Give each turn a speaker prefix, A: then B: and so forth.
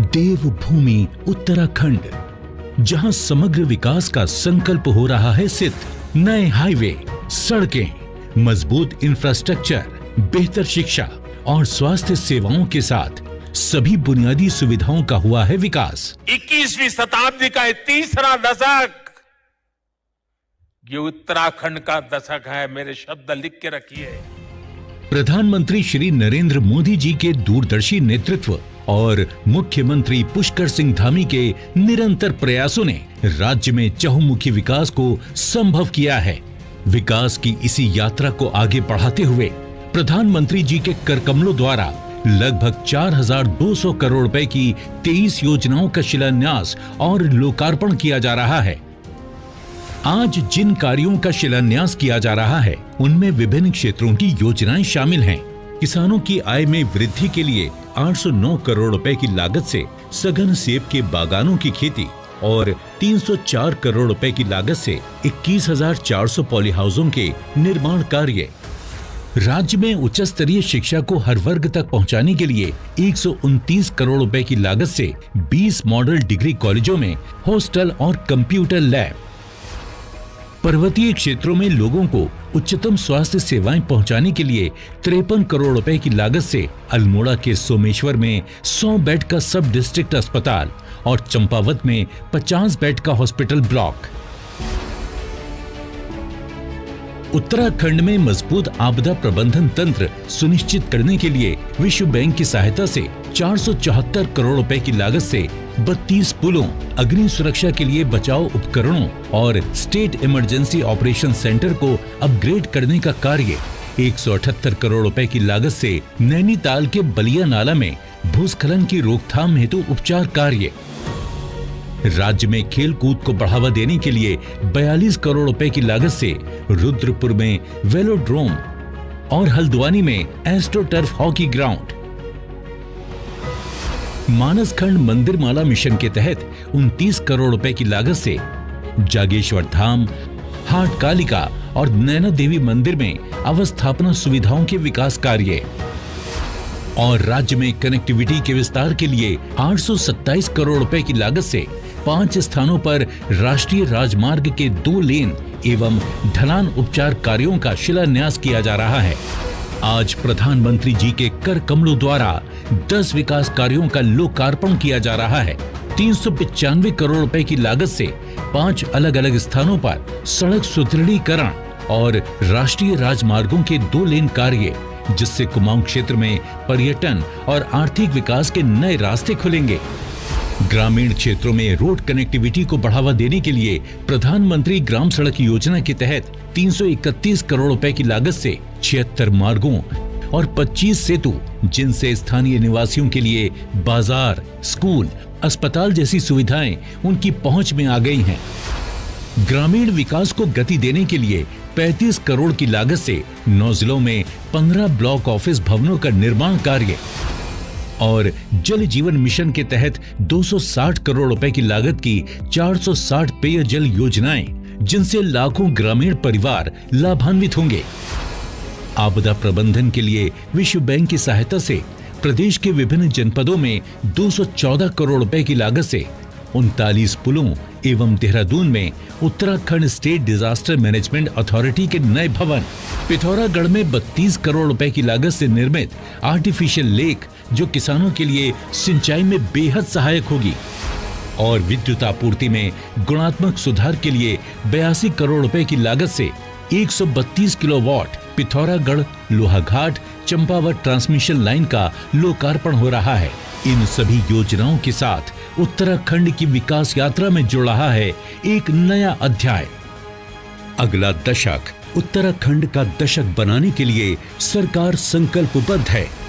A: देवभूमि उत्तराखंड जहाँ समग्र विकास का संकल्प हो रहा है सिद्ध। नए हाईवे सड़कें मज़बूत इंफ्रास्ट्रक्चर बेहतर शिक्षा और स्वास्थ्य सेवाओं के साथ सभी बुनियादी सुविधाओं का हुआ है विकास।
B: 21वीं शताब्दी का तीसरा दशक ये उत्तराखंड का दशक है मेरे शब्द लिख के रखिए।
A: प्रधानमंत्री श्री नरेंद्र मोदी जी के दूरदर्शी नेतृत्व और मुख्यमंत्री पुष्कर सिंह धामी के निरंतर प्रयासों ने राज्य में चहुमुखी विकास को संभव किया है। विकास की इसी यात्रा को आगे बढ़ाते हुए प्रधानमंत्री जी के कर कमलों द्वारा लगभग 4,200 करोड़ रुपए की 23 योजनाओं का शिलान्यास और लोकार्पण किया जा रहा है। आज जिन कार्यों का शिलान्यास किया जा रहा है उनमें विभिन्न क्षेत्रों की योजनाएँ शामिल हैं। किसानों की आय में वृद्धि के लिए 809 करोड़ रुपए की लागत से सघन सेब के बागानों की खेती और 304 करोड़ रुपए की लागत से 21,400 पॉली हाउसों के निर्माण कार्य। राज्य में उच्च स्तरीय शिक्षा को हर वर्ग तक पहुँचाने के लिए 129 करोड़ रुपए की लागत से 20 मॉडल डिग्री कॉलेजों में हॉस्टल और कंप्यूटर लैब। पर्वतीय क्षेत्रों में लोगों को उच्चतम स्वास्थ्य सेवाएँ पहुँचाने के लिए तिरपन करोड़ रुपए की लागत से अल्मोड़ा के सोमेश्वर में 100 बेड का सब डिस्ट्रिक्ट अस्पताल और चंपावत में 50 बेड का हॉस्पिटल ब्लॉक। उत्तराखंड में मज़बूत आपदा प्रबंधन तंत्र सुनिश्चित करने के लिए विश्व बैंक की सहायता से 474 करोड़ रुपए की लागत से 32 पुलों, अग्नि सुरक्षा के लिए बचाव उपकरणों और स्टेट इमरजेंसी ऑपरेशन सेंटर को अपग्रेड करने का कार्य। 178 करोड़ रुपए की लागत से नैनीताल के बलिया नाला में भूस्खलन की रोकथाम हेतु उपचार कार्य। राज्य में खेल कूद को बढ़ावा देने के लिए 42 करोड़ रुपए की लागत से रुद्रपुर में वेलोड्रोम और हल्द्वानी में एस्ट्रोटर्फ हॉकी ग्राउंड। मानसखंड मंदिर माला मिशन के तहत 29 करोड़ रुपए की लागत से जागेश्वर धाम, हाट कालिका और नैना देवी मंदिर में अवस्थापना सुविधाओं के विकास कार्य और राज्य में कनेक्टिविटी के विस्तार के लिए 827 करोड़ रुपए की लागत से पाँच स्थानों पर राष्ट्रीय राजमार्ग के दो लेन एवं ढलान उपचार कार्यों का शिलान्यास किया जा रहा है। आज प्रधानमंत्री जी के कर कमलों द्वारा 10 विकास कार्यों का लोकार्पण किया जा रहा है। तीन सौ करोड़ रुपए की लागत से पाँच अलग अलग स्थानों पर सड़क सुदृढ़ीकरण और राष्ट्रीय राजमार्गों के दो लेन कार्य, जिससे कुमाऊं क्षेत्र में पर्यटन और आर्थिक विकास के नए रास्ते खुलेंगे। ग्रामीण क्षेत्रों में रोड कनेक्टिविटी को बढ़ावा देने के लिए प्रधानमंत्री ग्राम सड़क योजना के तहत 331 करोड़ रुपए की लागत से छिहत्तर मार्गों और 25 सेतु, जिनसे स्थानीय निवासियों के लिए बाज़ार, स्कूल, अस्पताल जैसी सुविधाएँ उनकी पहुँच में आ गई हैं। ग्रामीण विकास को गति देने के लिए 35 करोड़ की लागत से नौ जिलों में 15 ब्लॉक ऑफ़िस भवनों का निर्माण कार्य। और जल जीवन मिशन के तहत 260 करोड़ रुपए की लागत की 460 पेयजल योजनाएँ, जिनसे लाखों ग्रामीण परिवार लाभान्वित होंगे। आपदा प्रबंधन के लिए विश्व बैंक की सहायता से प्रदेश के विभिन्न जनपदों में 214 करोड़ रुपए की लागत से उनतालीस पुलों एवं देहरादून में Uttarakhand state disaster management authority के नए भवन। पिथौरागढ़ में 32 करोड़ रुपए की लागत से निर्मित आर्टिफिशियल लेक, जो किसानों के लिए सिंचाई में बेहद सहायक होगी। और विद्युत आपूर्ति में गुणात्मक सुधार के लिए बयासी करोड़ रुपए की लागत से 132 kilowatt Pithoragarh Lohaghat Champawat transmission line का लोकार्पण हो रहा है। इन सभी योजनाओं के साथ उत्तराखंड की विकास यात्रा में जुड़ रहा है एक नया अध्याय। अगला दशक उत्तराखंड का दशक बनाने के लिए सरकार संकल्पबद्ध है।